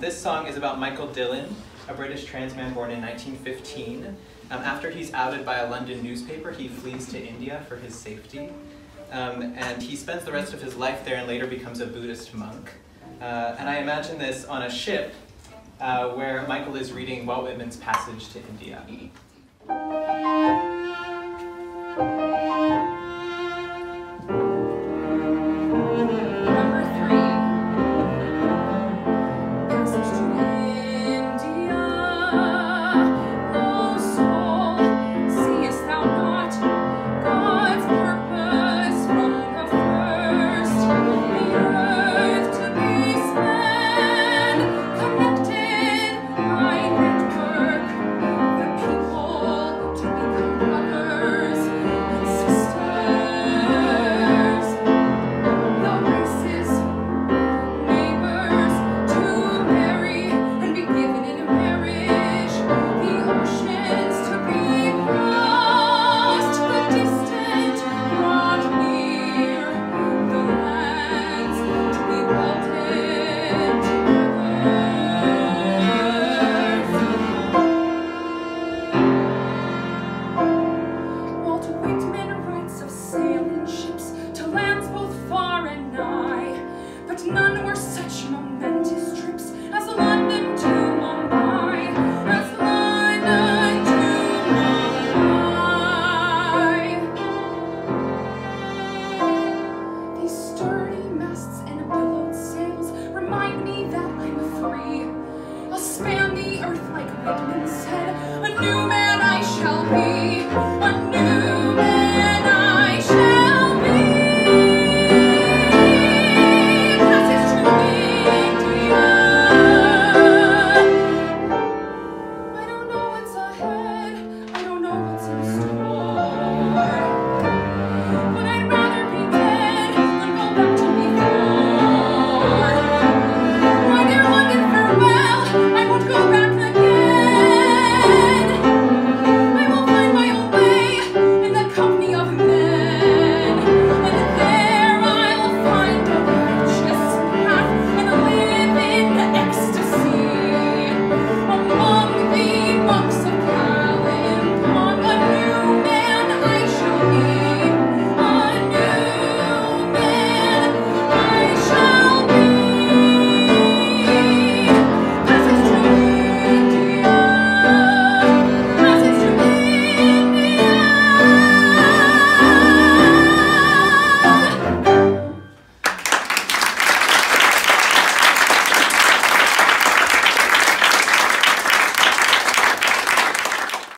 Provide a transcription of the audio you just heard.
This song is about Michael Dillon, a British trans man born in 1915. Um, after he's outed by a London newspaper, he flees to India for his safety. Um, and he spends the rest of his life there and later becomes a Buddhist monk. Uh, and I imagine this on a ship uh, where Michael is reading Walt Whitman's Passage to India. Remind me that I'm free. I'll span the earth like Whitman said, a new man I shall be.